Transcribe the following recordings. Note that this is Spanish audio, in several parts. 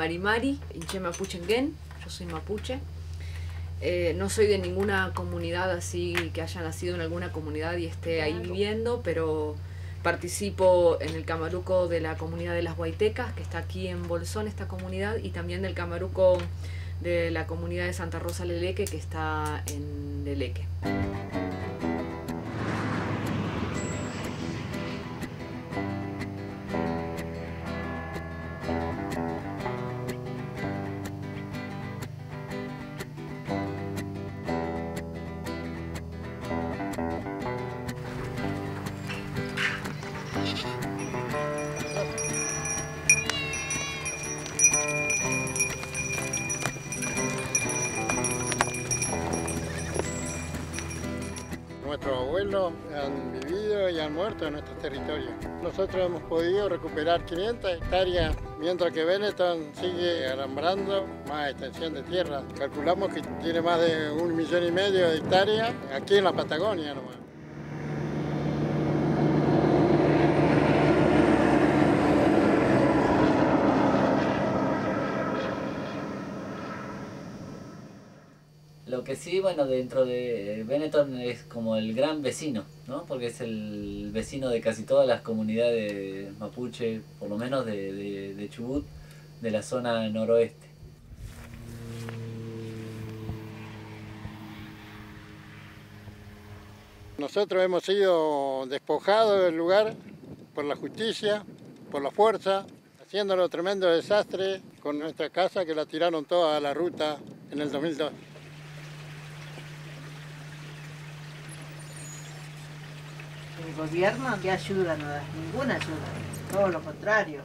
Marimari, Inche Mapuchengen, yo soy mapuche. Eh, no soy de ninguna comunidad así que haya nacido en alguna comunidad y esté ahí viviendo, pero participo en el camaruco de la comunidad de las Huaytecas, que está aquí en Bolsón, esta comunidad, y también del camaruco de la comunidad de Santa Rosa Leleque, que está en Leleque. Nuestros abuelos han vivido y han muerto en nuestros territorios. Nosotros hemos podido recuperar 500 hectáreas, mientras que Benetton sigue alambrando más extensión de tierra. Calculamos que tiene más de un millón y medio de hectáreas aquí en la Patagonia nomás. Lo que sí, bueno, dentro de Benetton es como el gran vecino, ¿no? Porque es el vecino de casi todas las comunidades mapuche, por lo menos de, de, de Chubut, de la zona noroeste. Nosotros hemos sido despojados del lugar por la justicia, por la fuerza, haciéndolo tremendo desastre con nuestra casa que la tiraron toda a la ruta en el 2002. El gobierno que ayuda, no da ninguna ayuda, todo lo contrario.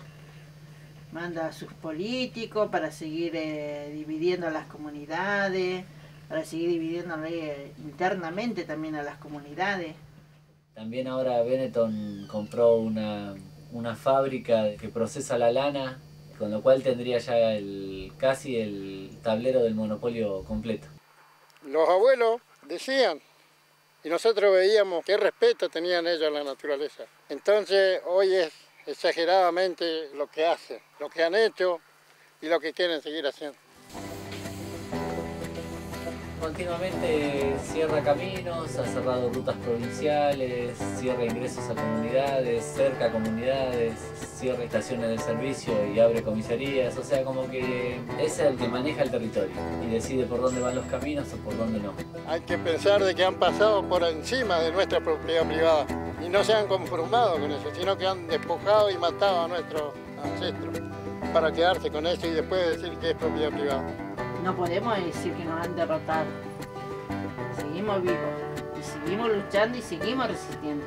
Manda a sus políticos para seguir eh, dividiendo a las comunidades, para seguir dividiendo eh, internamente también a las comunidades. También ahora Benetton compró una, una fábrica que procesa la lana, con lo cual tendría ya el, casi el tablero del monopolio completo. Los abuelos decían, y nosotros veíamos qué respeto tenían ellos a la naturaleza. Entonces hoy es exageradamente lo que hacen, lo que han hecho y lo que quieren seguir haciendo. Continuamente cierra caminos, ha cerrado rutas provinciales, cierra ingresos a comunidades, cerca comunidades, cierra estaciones de servicio y abre comisarías, o sea, como que es el que maneja el territorio y decide por dónde van los caminos o por dónde no. Hay que pensar de que han pasado por encima de nuestra propiedad privada y no se han conformado con eso, sino que han despojado y matado a nuestros ancestros para quedarse con eso y después decir que es propiedad privada. No podemos decir que nos han derrotado. Seguimos vivos y seguimos luchando y seguimos resistiendo.